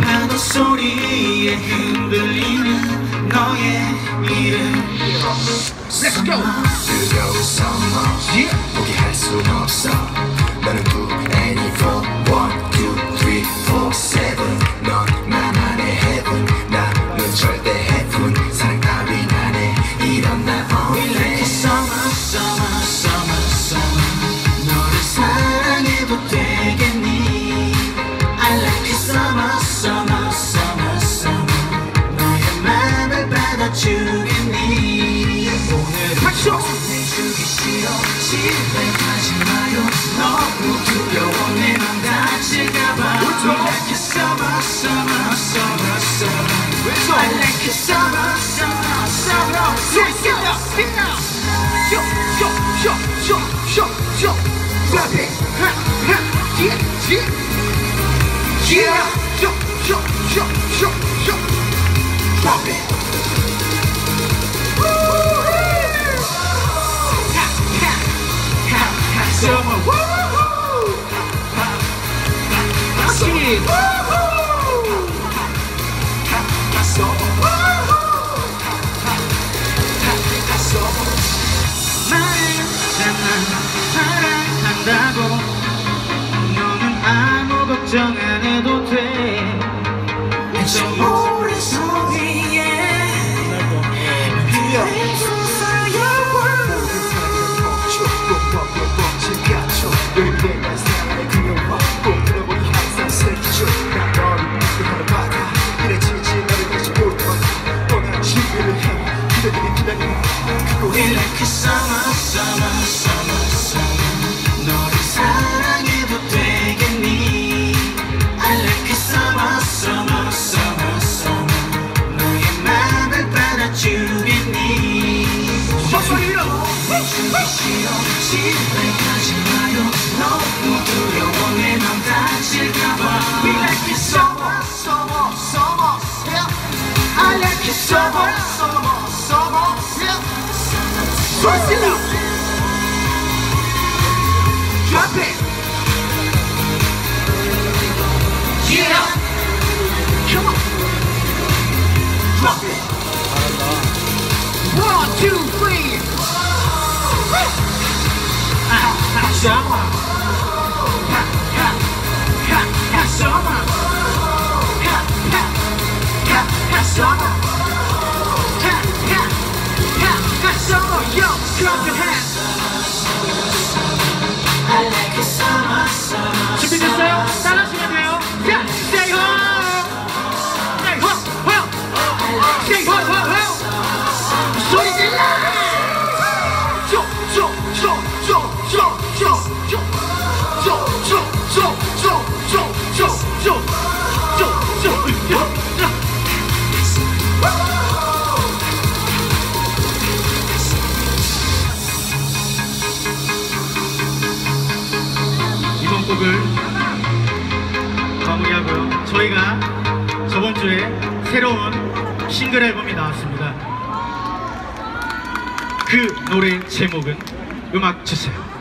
파도 소리에 흔들리는 너의 이름. Let's go. 뜨거운 summer 포기할 순 없어 집에 가지 마요 너무 두려워 내 맘 다칠까봐 We like it summer, summer, summer, summer I like it summer, summer, summer, Sit summer down, sit down. Show, show, show, show, show, show. Drop it. Ha, ha, yeah, yeah. Yeah. Show, show, show, show, show. Drop it. Woo-hoo. 말했잖아 사랑한다고 It summer, summer, summer, summer 너를 사랑해도 되겠니 I like it summer, summer, summer, summer 너의 맘을 받아주겠니 목소리로. 싫어 집에 가지 마요 너무 두려워 내맘 다칠까봐 We like it summer, summer, summer, yeah I like it summer, summer, summer, yeah It. Drop it. Come on. It. One, two, three. summer Ha, ha, ha, ha, summer Ha, ha, ha, ha, summer yo, drop it hat. 곡을 마무리하고요. 저희가 저번 주에 새로운 싱글 앨범이 나왔습니다. 그 노래 제목은 음악 주세요.